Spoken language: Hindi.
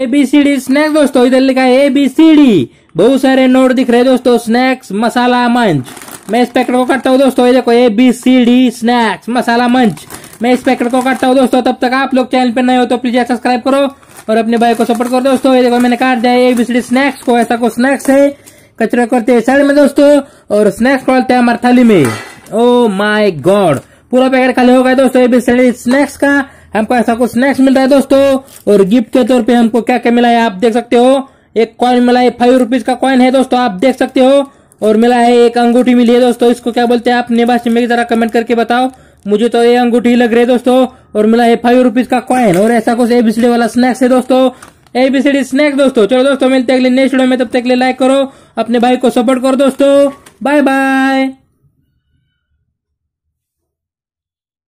A B C D snacks दोस्तों, इधर लिखा है ए बी सी डी बहुत सारे नोट दिख रहे हैं, दोस्तों स्नैक्स मसाला, मंच। मैं इस पैकेट को काटता हूँ, दोस्तों, ये देखो A B C D snacks मसाला, मंच। मैं इस पैकेट को काटता हूँ, दोस्तों, तब तक आप लोग चैनल पर नए हो तो प्लीज़ सब्सक्राइब करो और अपने भाई को सपोर्ट करो, दोस्तों। ये देखो, मैंने काट दिया A B C D snacks को, ऐसा को स्नैक्स है। कचरा करते हैं साइड में, दोस्तों, और स्नैक्स खोलते हैं हमारे थाली में। ओ माई गॉड पूरा पैकेट खाली हो गया, दोस्तों A B C D snacks का। हमको ऐसा कुछ स्नैक्स मिल रहा है दोस्तों? और गिफ्ट के तौर पे हमको क्या क्या मिला है आप देख सकते हो? एक कॉइन मिला है फाइव रुपीज़ का कॉइन है दोस्तों, आप देख सकते हो। और मिला है एक अंगूठी मिली है दोस्तों, इसको क्या बोलते हैं आप? निवासी में जरा कमेंट करके बताओ। मुझे तो ये अंगूठी लग रही है दोस्तों। और मिला है फाइव रुपीज़ का कॉइन और ऐसा कुछ एबीसीडी वाला स्नैक्स है दोस्तों। एबीसीडी स्नैक्स दोस्तों। चलो दोस्तों, मिलते अगले नेक्स्ट वीडियो में। तब तक लाइक करो, अपने भाई को सपोर्ट करो दोस्तों। Bye bye